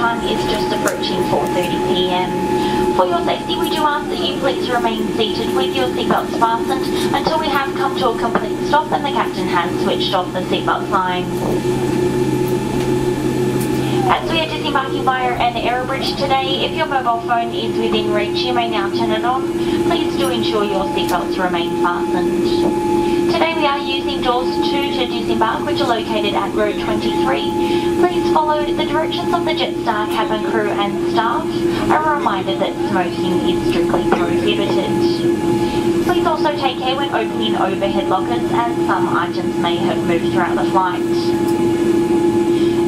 time is just approaching 4.30pm. For your safety, we do ask that you please remain seated with your seatbelts fastened until we have come to a complete stop and the captain has switched off the seatbelt sign. As we are disembarking via an aerobridge today, if your mobile phone is within reach, you may now turn it on. Please do ensure your seatbelts remain fastened. Today we are using doors 2 to disembark, which are located at row 23. Please follow the directions of the Jetstar cabin crew and staff. A reminder that smoking is strictly prohibited. Please also take care when opening overhead lockers as some items may have moved throughout the flight.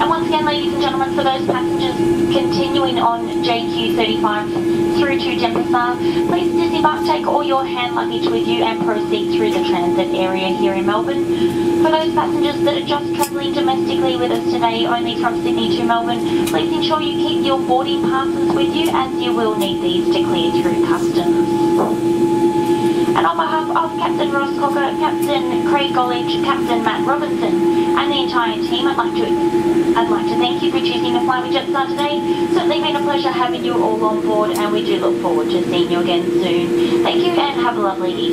And once again, ladies and gentlemen, for those passengers continuing on JQ35 through to Denpasar, please disembark, take all your hand luggage with you and proceed through the transit area here in Melbourne. For those passengers that are just travelling domestically with us today, only from Sydney to Melbourne, please ensure you keep your boarding passes with you as you will need these to clear through customs. And on behalf of Captain Ross Cocker, Captain Craig Golich, Captain Matt Robinson, and the entire team, I'd like to I'd like to thank you for choosing to fly with Jetstar today. Certainly been a pleasure having you all on board and we do look forward to seeing you again soon. Thank you and have a lovely evening.